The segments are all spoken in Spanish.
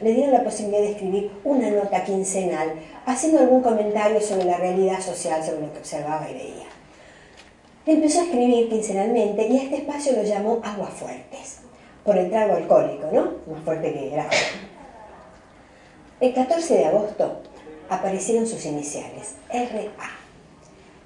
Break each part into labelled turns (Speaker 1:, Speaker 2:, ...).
Speaker 1: Le dieron la posibilidad de escribir una nota quincenal, haciendo algún comentario sobre la realidad social, sobre lo que observaba y veía. Empezó a escribir quincenalmente y a este espacio lo llamó Aguafuertes, por el trago alcohólico, ¿no? Más fuerte que el agua. El 14 de agosto aparecieron sus iniciales, RA.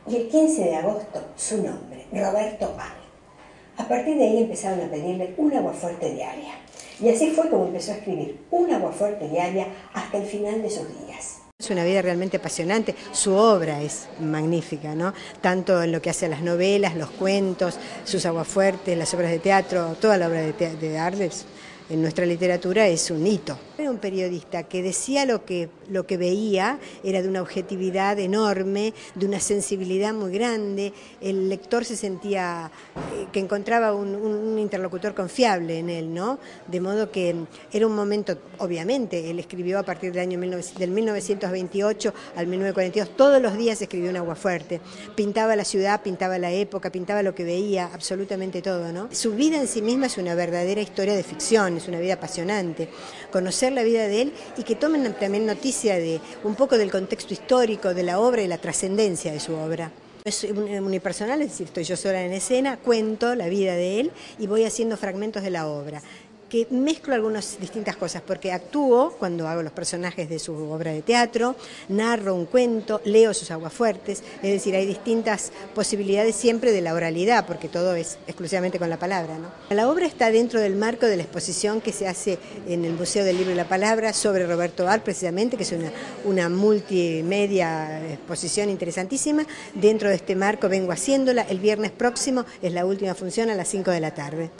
Speaker 1: Y el 15 de agosto su nombre, Roberto A. A partir de ahí empezaron a pedirle un aguafuerte diaria. Y así fue como empezó a escribir un agua fuerte diaria hasta el final de sus días.
Speaker 2: Es una vida realmente apasionante, su obra es magnífica, ¿no? Tanto en lo que hace a las novelas, los cuentos, sus aguafuertes, las obras de teatro, toda la obra de, de Arles en nuestra literatura es un hito. Era un periodista que decía lo que, lo que veía, era de una objetividad enorme, de una sensibilidad muy grande, el lector se sentía eh, que encontraba un, interlocutor confiable en él, ¿no? De modo que era un momento, obviamente, él escribió a partir del año del 1928 al 1942, todos los días escribió un agua fuerte, pintaba la ciudad, pintaba la época, pintaba lo que veía, absolutamente todo, ¿no? Su vida en sí misma es una verdadera historia de ficción, es una vida apasionante, conocer la vida de él y que tomen también noticia de un poco del contexto histórico de la obra y la trascendencia de su obra. Es unipersonal, es decir, estoy yo sola en escena, cuento la vida de él y voy haciendo fragmentos de la obra que mezclo algunas distintas cosas, porque actúo cuando hago los personajes de su obra de teatro, narro un cuento, leo sus aguafuertes, es decir, hay distintas posibilidades siempre de la oralidad, porque todo es exclusivamente con la palabra. La obra está dentro del marco de la exposición que se hace en el Museo del Libro y la Palabra sobre Roberto Ar, precisamente, que es una, una multimedia exposición interesantísima. Dentro de este marco vengo haciéndola, el viernes próximo es la última función a las 5 de la tarde.